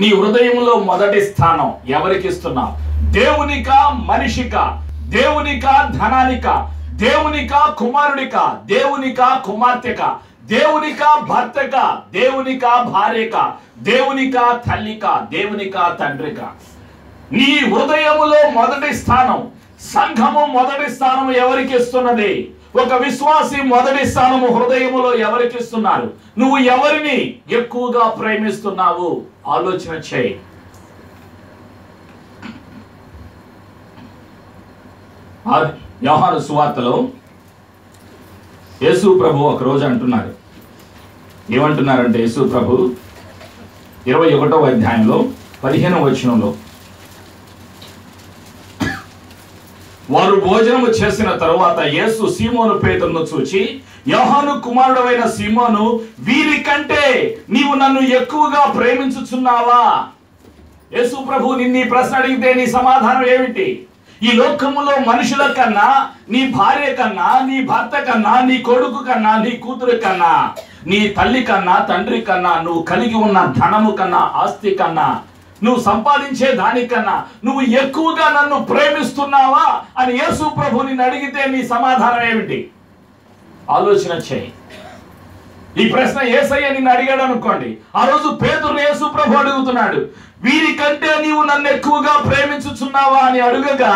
నీ హృదయంలో మొదటి స్థానం ఎవరికి ఇస్తున్నావు దేవునిక మనిషిక? దేవునిక ధనానిక? దేవునిక కుమారుడిక? దేవునిక కుమార్తెక? దేవునిక భర్తక? దేవునిక భార్యక? దేవునిక తల్లిక? దేవునిక తండ్రిక? నీ హృదయములో మొదటి స్థానం సంఘము మొదటి స్థానం ఎవరికి ఇస్తున్నది ఒక విశ్వాసి మొదటి స్థానము హృదయములో ఎవరికి ఇస్తున్నారు నువ్వు ఎవరిని ఎక్కువగా ప్రేమిస్తున్నావు? ఆలోచన చేయి. వ్యవహార సువార్తలో యేసు ప్రభు ఒక రోజు అంటున్నారు ఏమంటున్నారంటే యేసు ప్రభు ఇరవై ఒకటో అధ్యాయంలో పదిహేనవ వచనంలో వారు భోజనము చేసిన తరువాత యేసు సీమోను పేతురును చూచి యోహాను కుమారుడైన సీమోను వీరి కంటే నీవు నన్ను ఎక్కువగా ప్రేమించుచున్నావా? యేసు ప్రభు నిన్ను ప్రశ్న అడిగితే నీ సమాధానం ఏమిటి? ఈ లోకములో మనుషుల కన్నా నీ భార్య కన్నా నీ భర్త కన్నా నీ కొడుకు కన్నా నీ కూతురు కన్నా నీ తల్లి కన్నా తండ్రి కన్నా నువ్వు కలిగి ఉన్న ధనము కన్నా ఆస్తి కన్నా నువ్వు సంపాదించే దానికన్నా నువ్వు ఎక్కువగా నన్ను ప్రేమిస్తున్నావా అని యేసు ప్రభు నిన్ను అడిగితే నీ సమాధానం ఏమిటి? ఆలోచన చేయి. ఈ ప్రశ్న ఏసయ్య నిన్ను అడిగాడు అనుకోండి. ఆ రోజు పేతురు యేసు ప్రభు అడుగుతున్నాడు వీరికంటే నీవు నన్ను ఎక్కువగా ప్రేమించుచున్నావా? అని అడుగగా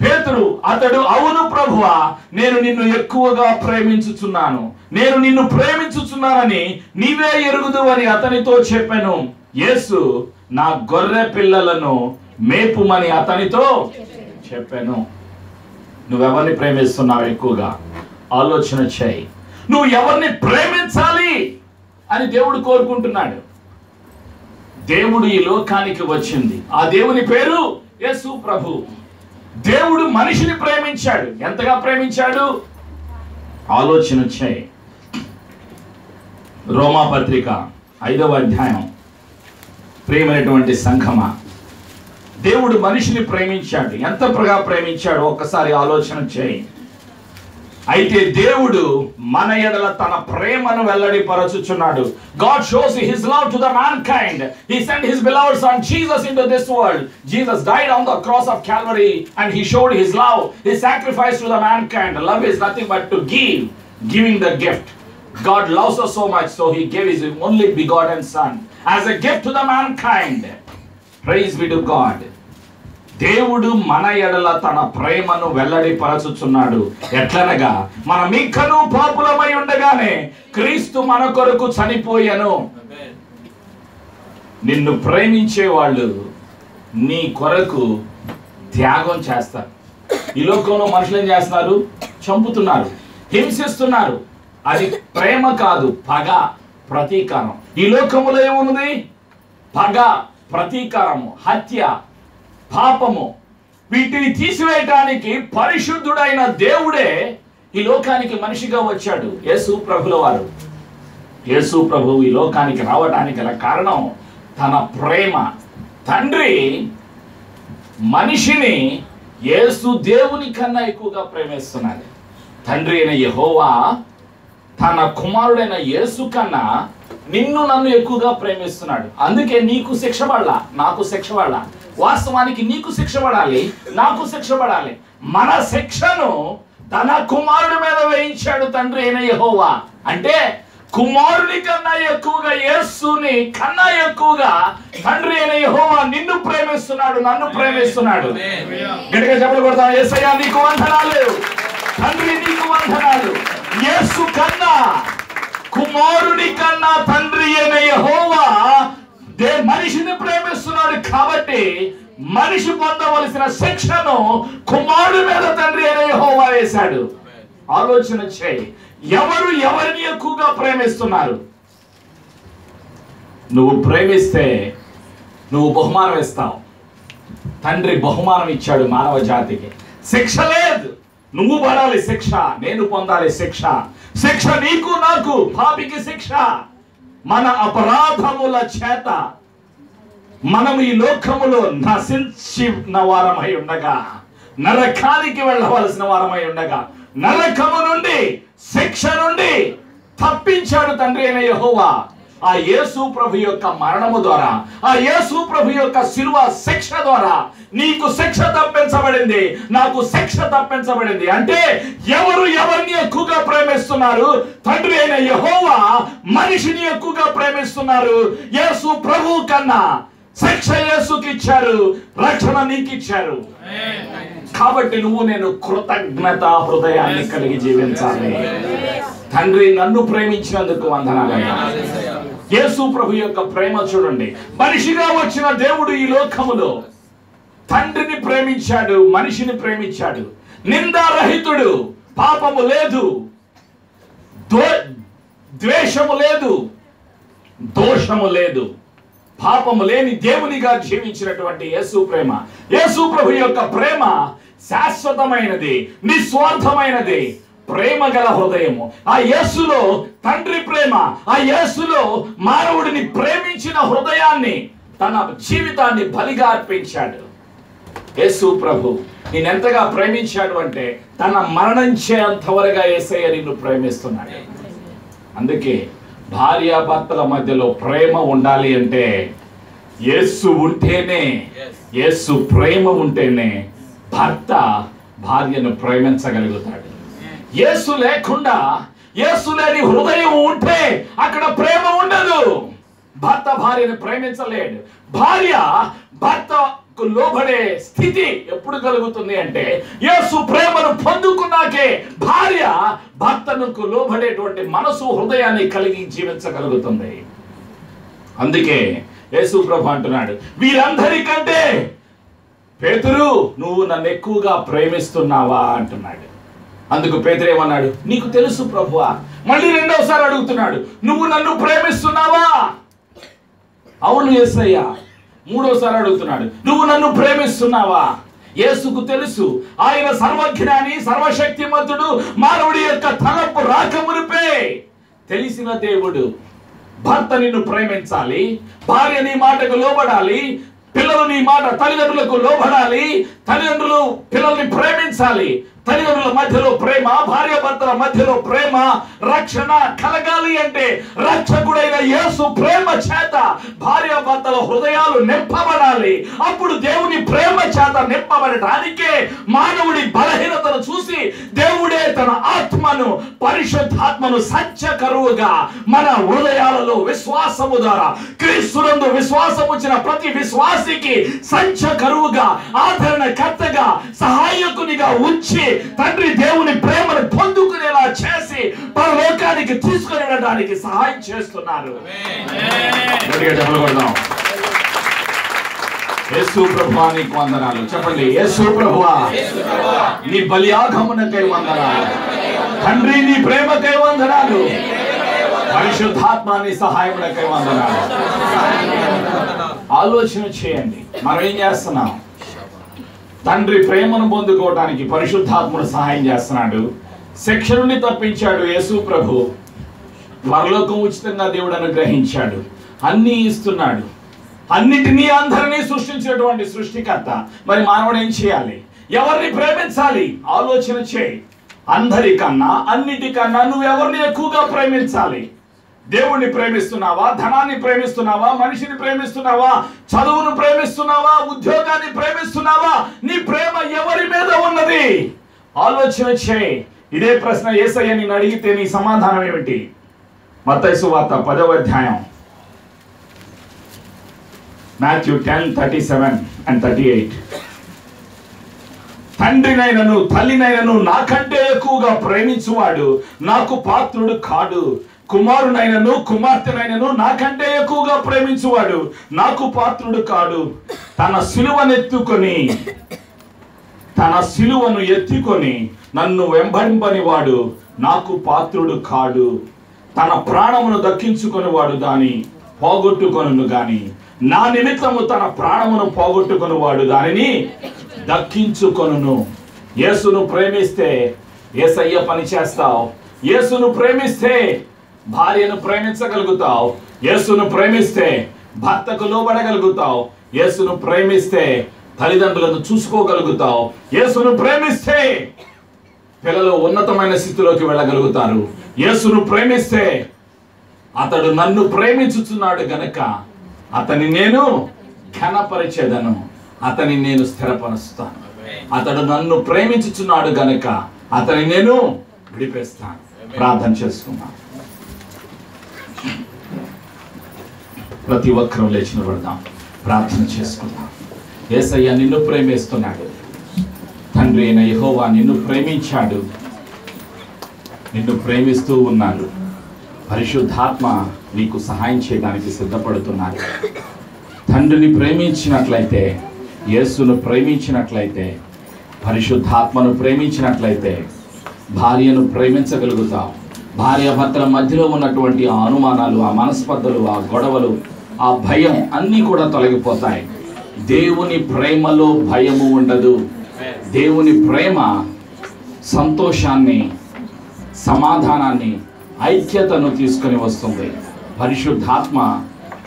పేతుడు అతడు అవును ప్రభువా నేను నిన్ను ఎక్కువగా ప్రేమించుచున్నాను. నేను నిన్ను ప్రేమించుచున్నానని నీవే ఎరుగుదు అని అతనితో చెప్పాను. యేసు నా గొర్రె పిల్లలను మేపుమని అతనితో చెప్పాను. నువ్వెవరిని ప్రేమిస్తున్నావు ఎక్కువగా? ఆలోచన చేయి. నువ్వు ఎవరిని ప్రేమించాలి అని దేవుడు కోరుకుంటున్నాడు. దేవుడు ఈ లోకానికి వచ్చింది. ఆ దేవుని పేరు యేసు ప్రభు. దేవుడు మనిషిని ప్రేమించాడు. ఎంతగా ప్రేమించాడు? ఆలోచన చేయి. రోమా పత్రిక ఐదవ అధ్యాయం. ప్రేమైనటువంటి సంఘమా? దేవుడు మనిషిని ప్రేమించాడు. ఎంత ప్రగా ప్రేమించాడు ఒక్కసారి ఆలోచన చేయి. అయితే దేవుడు మన ఎడల తన ప్రేమను వెల్లడిపరచుచున్నాడు. God shows his love to the mankind he send his beloved son Jesus in this world Jesus died on the cross of Calvary and he showed his love his sacrifice to the mankind love is nothing but to give giving the gift God loves us so much, so He gave His only begotten Son. As a gift to the mankind praise to God దేవుడు మన ఎడల తన ప్రేమను వెల్లడిపరచుచున్నాడు. ఎట్లనగా మనం మిక్కను పాపులమై ఉండగానే క్రీస్తు మన కొరకు చనిపోయాను. నిన్ను ప్రేమించే వాళ్ళు నీ కొరకు త్యాగం చేస్తారు. ఈ లోకంలో మనుషులు ఏం చేస్తున్నారు? చంపుతున్నారు హింసిస్తున్నారు. అది ప్రేమ కాదు పగ. ప్రతీకారం. ఈ లోకములో ఏమున్నది? పగ ప్రతీకారము హత్య పాపము. వీటిని తీసివేయటానికి పరిశుద్ధుడైన దేవుడే ఈ లోకానికి మనిషిగా వచ్చాడు. యేసు ప్రభుల వారు యేసు ప్రభు ఈ లోకానికి రావడానికి గల కారణం తన ప్రేమ. తండ్రి మనిషిని యేసు దేవుని కన్నా ఎక్కువగా ప్రేమిస్తున్నది తండ్రి అయిన యహోవా తన కుమారుడైన యేసు కన్నా నిన్ను నన్ను ఎక్కువగా ప్రేమిస్తున్నాడు. అందుకే నీకు శిక్ష పడాల నాకు శిక్ష పడాల. వాస్తవానికి నీకు శిక్ష పడాలి నాకు శిక్ష పడాలి. మన శిక్షను తన కుమారుడి మీద వేయించాడు తండ్రి అయిన యెహోవా. అంటే కుమారుని కన్నా ఎక్కువగా యేసుని కన్నా ఎక్కువగా తండ్రి అయిన యెహోవా నిన్ను ప్రేమిస్తున్నాడు నన్ను ప్రేమిస్తున్నాడు. గట్టిగా చెప్పలు కొడతాం యేసయ్య నీకు వందనాలు. తండ్రి నీకు వందనాలు. యేసు కన్నా కుమారుడి కన్నా తండ్రి అయిన యహోవా దే మనిషిని ప్రేమిస్తున్నాడు కాబట్టి మనిషి పొందవలసిన శిక్షను కుమారుడి మీద తండ్రి అయిన యహోవా వేశాడు. ఆలోచన చేయి. ఎవరు ఎవరిని ఎక్కువగా ప్రేమిస్తున్నారు? నువ్వు ప్రేమిస్తే నువ్వు బహుమానం ఇస్తావు. తండ్రి బహుమానం ఇచ్చాడు మానవ జాతికి. శిక్ష లేదు. నువ్వు పడాలి శిక్ష నేను పొందాలి శిక్ష. శిక్ష నీకు నాకు పాపికి శిక్ష. మన అపరాధముల చేత మనం ఈ లోకములో నశించిన వారమై ఉండగా నరకానికి వెళ్ళవలసిన వారమై ఉండగా నరకము నుండి శిక్ష నుండి తప్పించాడు తండ్రి అయిన యహోవా. ఆ యేసు ప్రభు యొక్క మరణము ద్వారా ఆ యేసు ప్రభు యొక్క శిలువ శిక్ష ద్వారా నీకు శిక్ష తప్పించబడింది. నాకు శిక్ష తప్పించబడింది. అంటే ఎవరు ఎవరిని ఎక్కువగా ప్రేమిస్తున్నారు? తండ్రి అయిన యహోవా మనిషిని ఎక్కువగా ప్రేమిస్తున్నారు. యేసు ప్రభు కన్నా శిక్ష యేసుకి ఇచ్చారు రక్షణ నీకు ఇచ్చారు కాబట్టి నువ్వు నేను కృతజ్ఞత హృదయాన్ని కలిగి జీవించాలి. తండ్రి నన్ను ప్రేమించినందుకు వందనాలయ్యా యేసు ప్రభు యొక్క ప్రేమ చూడండి. మనిషిగా వచ్చిన దేవుడు ఈ లోకములో తండ్రిని ప్రేమించాడు మనిషిని ప్రేమించాడు. నిందారహితుడు పాపము లేదు. ద్వేషము లేదు. దోషము లేదు. పాపము లేని దేవునిగా జీవించినటువంటి యేసు ప్రేమ. యేసు ప్రభు యొక్క ప్రేమ శాశ్వతమైనది నిస్వార్థమైనది ప్రేమ గల హృదయము. ఆ యేసులో తండ్రి ప్రేమ ఆ యేసులో మానవుడిని ప్రేమించిన హృదయాన్ని తన జీవితాన్ని బలిగా అర్పించాడు. యేసు ప్రభు నేనెంతగా ప్రేమించాడు అంటే తన మరణించేంతవరగా ఏసయ్య నిన్ను ప్రేమిస్తున్నాడు. అందుకే భార్యాభర్తల మధ్యలో ప్రేమ ఉండాలి అంటే యేసు ఉంటేనే యేసు ప్రేమ ఉంటేనే భర్త భార్యను ప్రేమించగలుగుతాడు. యేసు లేకుండా యేసు లేని హృదయం ఉంటే అక్కడ ప్రేమ ఉండదు. భర్త భార్యను ప్రేమించలేడు. భార్య భర్తకు లోబడే స్థితి ఎప్పుడు కలుగుతుంది అంటే యేసు ప్రేమను పొందుకున్నాకే భార్య భర్తనుకు లోబడేటువంటి మనసు హృదయాన్ని కలిగి జీవించగలుగుతుంది. అందుకే యేసు ప్రభు అంటున్నాడు వీరందరికంటే పేతురు నువ్వు నన్ను ఎక్కువగా ప్రేమిస్తున్నావా? అంటున్నాడు. అందుకు పేతురేమన్నాడు నీకు తెలుసు ప్రభువా. మళ్ళీ రెండవసారి అడుగుతున్నాడు నువ్వు నన్ను ప్రేమిస్తున్నావా? అవును యేసయ్యా. మూడోసారి అడుగుతున్నాడు నువ్వు నన్ను ప్రేమిస్తున్నావా? యేసుకు తెలుసు ఆయన సర్వజ్ఞాని సర్వశక్తిమంతుడు మానవుడి యొక్క తలపు రాకమునిపే తెలిసిన దేవుడు భర్త నిన్ను ప్రేమించాలి భార్య నీ మాటకు లోబడాలి పిల్లలు నీ మాట తల్లిదండ్రులకు లోబడాలి తల్లిదండ్రులు పిల్లల్ని ప్రేమించాలి తల్లిదండ్రుల మధ్యలో ప్రేమ భార్య భర్తల మధ్యలో ప్రేమ రక్షణ కలగాలి అంటే రక్షకుడైన యేసు ప్రేమ చేత భార్య భర్తల హృదయాలు నింపబడాలి. అప్పుడు దేవుని ప్రేమ చేత నింపబడటానికే మానవుడి బలహీనతను చూసి దేవుడే తన ఆత్మను పరిశుద్ధాత్మను సంచ కరువుగా మన హృదయాలలో విశ్వాసము ద్వారా క్రీస్తునందు విశ్వాసం వచ్చిన ప్రతి విశ్వాసికి సంచ కరువుగా ఆదరణ కర్తగా సహాయకునిగా ఉంచి తండ్రి దేవుని ప్రేమను పొందుకునేలా చేసి పరలోకానికి తీసుకుని వెళ్ళడానికి సహాయం చేస్తున్నారు. యేసు ప్రభువా నీకు వందనాలు. చెప్పండి యేసు ప్రభువా నీ బలియాగమునకై వందనాలు. తండ్రి నీ ప్రేమకై వందనాలు. పరిశుద్ధాత్మ నీ సహాయమునకై వందనాలు. ఆలోచన చేయండి. మనం ఏం చేస్తున్నాం? తండ్రి ప్రేమను పొందుకోవటానికి పరిశుద్ధాత్ముడు సహాయం చేస్తున్నాడు. శిక్ష నుండి తప్పించాడు యేసు ప్రభు. పరలోకం ఉచితంగా దేవుడు అనుగ్రహించాడు. అన్నీ ఇస్తున్నాడు. అన్నిటినీ అందరినీ సృష్టించినటువంటి సృష్టికర్త. మరి మానవుడు ఏం చేయాలి? ఎవరిని ప్రేమించాలి? ఆలోచన చేయి. అందరికన్నా అన్నిటికన్నా నువ్వు ఎవరిని ఎక్కువగా ప్రేమించాలి? దేవుణ్ణి ప్రేమిస్తున్నావా? ధనాన్ని ప్రేమిస్తున్నావా? మనిషిని ప్రేమిస్తున్నావా? చదువును ప్రేమిస్తున్నావా? ఉద్యోగాన్ని ప్రేమిస్తున్నావా? నీ ప్రేమ ఎవరి మీద ఉన్నది? ఆలోచన చేయి. ఇదే ప్రశ్న ఏసయ్య నేను అడిగితే నీ సమాధానం ఏమిటి? మత్తయి వార్త పదవ అధ్యాయం. Matthew ten thirty seven and thirty eight. తండ్రినైనను తల్లినైనను నాకంటే ఎక్కువగా ప్రేమించువాడు నాకు పాత్రుడు కాడు. కుమారునైనను కుమార్తెనైనను నాకంటే ఎక్కువగా ప్రేమించువాడు. నాకు పాత్రుడు కాడు. తన సిలువనెత్తుకొని తన సిలువను ఎత్తుకొని నన్ను వెంబడింపని వాడు నాకు పాత్రుడు కాడు. తన ప్రాణమును దక్కించుకొని వాడు దాని పోగొట్టుకొను గాని నా నిమిత్తము తన ప్రాణమును పోగొట్టుకొని వాడు దానిని దక్కించుకొనును. యేసును ప్రేమిస్తే ఏసయ్య పని చేస్తావు. యేసును ప్రేమిస్తే భార్యను ప్రేమించగలుగుతావు. యేసును ప్రేమిస్తే భర్తకు లోబడగలుగుతావు. యేసును ప్రేమిస్తే తల్లిదండ్రులను చూసుకోగలుగుతావు. యేసును ప్రేమిస్తే పిల్లలు ఉన్నతమైన స్థితిలోకి వెళ్ళగలుగుతారు. యేసును ప్రేమిస్తే అతడు నన్ను ప్రేమించుచున్నాడు గనక అతని నేను ఘనపరిచేదను. అతని నేను స్థిరపరుస్తాను. అతడు నన్ను ప్రేమించుచున్నాడు గనక అతని నేను విడిపేస్తాను. ప్రార్థన చేసుకున్నాను ప్రతి ఒక్కరూ లేచి నిలబడదాం ప్రార్థన చేసుకుందాం. ఏసయ్య నిన్ను ప్రేమిస్తున్నాడు. తండ్రి అయిన యహోవా నిన్ను ప్రేమించాడు. నిన్ను ప్రేమిస్తూ ఉన్నాడు. పరిశుద్ధాత్మ నీకు సహాయం చేయడానికి సిద్ధపడుతున్నాడు. తండ్రిని ప్రేమించినట్లయితే యేసును ప్రేమించినట్లయితే పరిశుద్ధాత్మను ప్రేమించినట్లయితే భార్యను ప్రేమించగలుగుతాం. భార్యాభర్తల మధ్యలో ఉన్నటువంటి ఆ అనుమానాలు ఆ మనస్పర్ధలు ఆ గొడవలు ఆ భయం అన్నీ కూడా తొలగిపోతాయి. దేవుని ప్రేమలో భయము ఉండదు. దేవుని ప్రేమ సంతోషాన్ని సమాధానాన్ని ఐక్యతను తీసుకొని వస్తుంది. పరిశుద్ధాత్మ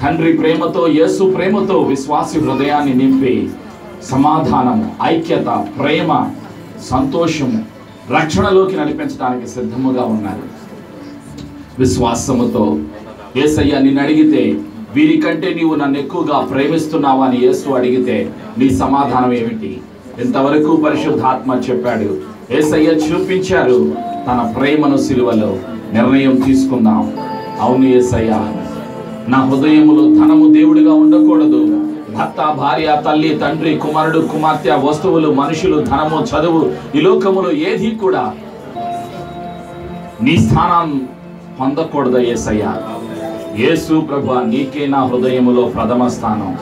తండ్రి ప్రేమతో యేసు ప్రేమతో విశ్వాసి హృదయాన్ని నింపి సమాధానము ఐక్యత ప్రేమ సంతోషము రక్షణలోకి నడిపించడానికి సిద్ధముగా ఉన్నారు. విశ్వాసముతో ఏసయ్య నిన్ను అడిగితే వీరికంటే నీవు నన్ను ఎక్కువగా ప్రేమిస్తున్నావా అని యేసు అడిగితే నీ సమాధానం ఏమిటి? ఇంతవరకు పరిశుద్ధాత్మ చెప్పాడు. ఏసయ్య చూపించారు తన ప్రేమను సిలువలో నిర్ణయం తీసుకుందాం. అవును ఏసయ్య నా హృదయములో ధనము దేవుడిగా ఉండకూడదు. భర్త భార్య తల్లి తండ్రి కుమారుడు కుమార్తె వస్తువులు మనుషులు ధనము చదువు ఈ లోకములో ఏది కూడా నీ స్థానం పొందకూడదు ఏసయ్య. యేసు ప్రభు నీకే నా హృదయములో ప్రథమ స్థానం.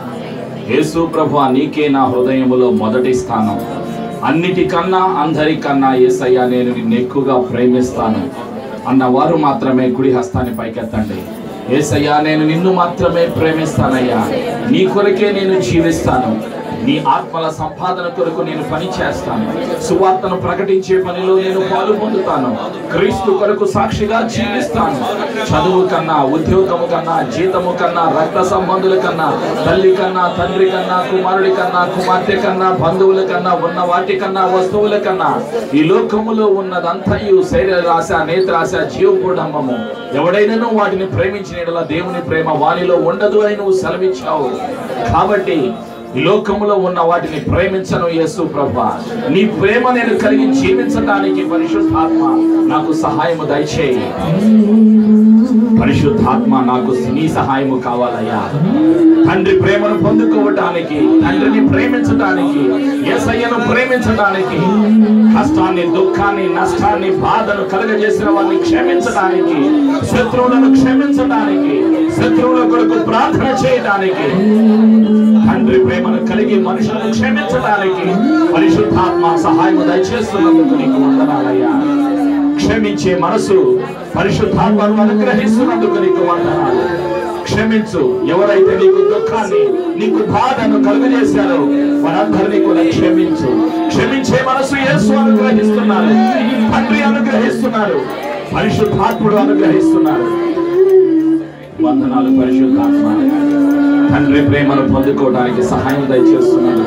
యేసు ప్రభు నీకే నా హృదయములో మొదటి స్థానం. అన్నిటికన్నా అందరికన్నా ఏసయ్య నేను నిన్ను ఎక్కువగా ప్రేమిస్తాను. అన్నవారు మాత్రమే కుడి హస్తాన్ని పైకెత్తండి. ఏసయ్యా నేను నిన్ను మాత్రమే ప్రేమిస్తానయ్యా. నీ కొరకే నేను జీవిస్తాను. నీ ఆత్మల సంపాదన కొరకు నేను పని చేస్తాను. సువార్తను ప్రకటించే పనిలో నేను పాలు పొందుతాను. క్రీస్తు కొరకు సాక్షిగా జీవిస్తాను. చదువు కన్నా ఉద్యోగము కన్నా జీతము కన్నా రక్త సంబంధుల కన్నా తల్లి కన్నా తండ్రి కన్నా కుమారుడి కన్నా కుమార్తె కన్నా బంధువుల కన్నా ఉన్న వాటి కన్నా వస్తువుల కన్నా ఈ లోకములో ఉన్నదంతయు శరీరరాశ నేత్రాశ జీవకూడమ్మము ఎవడైనాను వాటిని ప్రేమించిన దేవుని ప్రేమ వానిలో ఉండదు అని నువ్వు సెలవిచ్చావు. కాబట్టి లోకంలో లోకములో ఉన్న వాటిని ప్రేమించను యేసు ప్రభా. నీ ప్రేమ నేను కలిగి జీవించడానికి పరిశుద్ధాత్మ నాకు సహాయము దయచేయి. పరిశుద్ధాత్మ నాకు నీ సహాయము కావాలయ్యా. తండ్రి ప్రేమను పొందుకోవటానికి తండ్రిని ప్రేమించటానికి ఎసయ్యను ప్రేమించటానికి కష్టాన్ని దుఃఖాన్ని నష్టాన్ని బాధను కలుగజేసిన వారిని క్షమించడానికి శత్రువులను క్షమించడానికి శత్రువుల కొరకు ప్రార్థన చేయడానికి ఈ మనుషులను క్షమించడానికి పరిశుద్ధాత్మ సహాయం దయచేస్తున్నందుకు నీకు వందనాలయ్యా. క్షమించే మనసు పరిశుద్ధాత్మను అనుగ్రహిస్తున్నందుకు నీకు వందనాలు. క్షమించు ఎవరైతే నీకు దుఃఖాన్ని నీకు బాధను కలుగజేశారో వారందరినీ కూడా క్షమించు. క్షమించే మనసు యేసు అనుగ్రహిస్తున్నారు. తండ్రి అనుగ్రహిస్తున్నారు. పరిశుద్ధాత్ముడు అనుగ్రహిస్తున్నారు. వందనాలు పరిశుద్ధాత్మ. తండ్రి ప్రేమను పొందుకోవడానికి సహాయం దయచేస్తున్నాను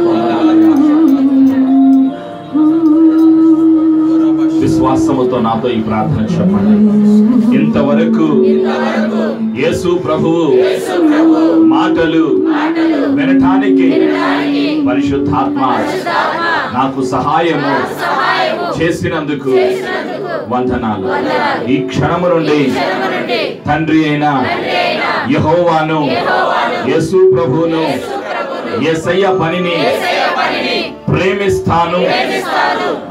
విశ్వాసముతో నాతో ఈ ప్రార్థన చెప్పండి. ఇంతవరకు యేసు ప్రభువు మాటలు వినటానికి పరిశుద్ధాత్మ నాకు సహాయము చేసినందుకు వందనాలు. ఈ క్షణము నుండి తండ్రి అయిన యహోవాను యేసు ప్రభువును యేసయ్య పనిని ప్రేమిస్తాను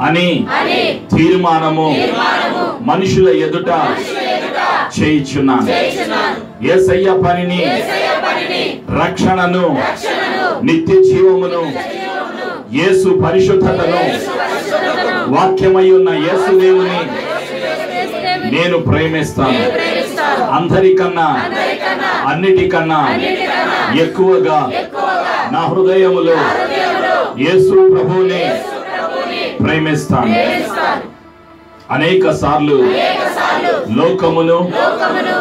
అని తీర్మానము మనుషుల ఎదుట చేయించున్నాను. యేసయ్య పనిని రక్షణను నిత్య జీవమును యేసు పరిశుద్ధతను వాక్యమై ఉన్న యేసు దేవుని నేను ప్రేమిస్తాను. అందరికన్నా అన్నిటికన్నా ఎక్కువగా నా హృదయములో యేసు ప్రభువుని ప్రేమిస్తాను. అనేక సార్లు లోకమును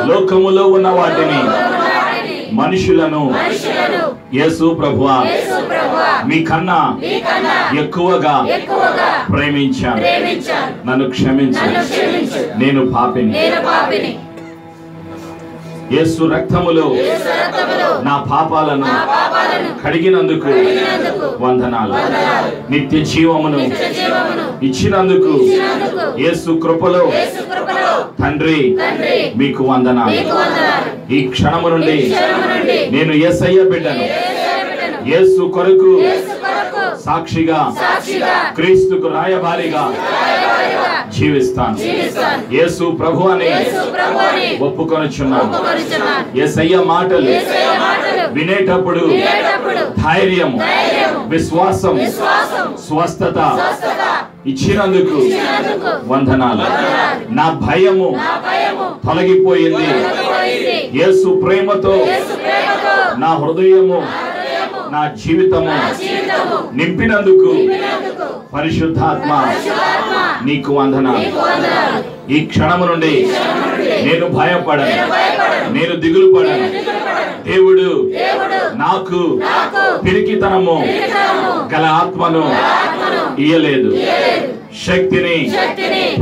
లోకములో ఉన్న వాటిని మనుషులను యేసు ప్రభువా మీకన్నా ఎక్కువగా ప్రేమించాను. నన్ను క్షమించు. నేను పాపిని. యేసు రక్తములో నా పాపాలను కడిగినందుకు వందనాలు. నిత్య జీవమును ఇచ్చినందుకు యేసు కృపలో తండ్రి మీకు వందనాలు. ఈ క్షణము నుండి నేను యేసయ్య బిడ్డను. యేసు కొరకు సాక్షిగా క్రీస్తుకు రాయబారిగా జీవిస్తాను. యేసు ప్రభు అని ఒప్పుకొనుచున్నాను. యేసయ్య మాటలు వినేటప్పుడు ధైర్యం విశ్వాసం స్వస్థత ఇచ్చినందుకు వందనాలు. నా భయము తొలగిపోయింది. యేసు ప్రేమతో నా హృదయము, నా జీవితము నింపినందుకు పరిశుద్ధాత్మ నీకు వందనాలు. ఈ క్షణము నుండి నేను భయపడను నేను దిగులు పడను దిగులుపడను. దేవుడు నాకు పిరికితనము గల ఆత్మను ఇయ్యలేదు. శక్తిని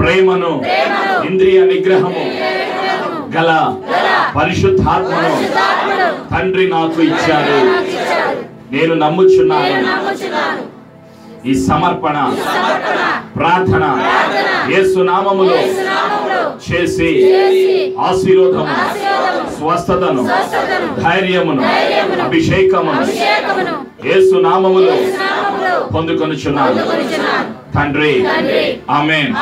ప్రేమను ఇంద్రియ నిగ్రహము గల పరిశుద్ధాత్మను తండ్రి నాకు ఇచ్చాడు. నేను నమ్ముచున్నాను నేను నమ్ముచున్నాను. ఈ సమర్పణ ప్రార్థన నామములో చేసి ఆశీర్వాదము స్వస్థతను ధైర్యమును అభిషేకమును యేసు నామములో పొందుకొనుచున్నాను. తండ్రి ఆమేన్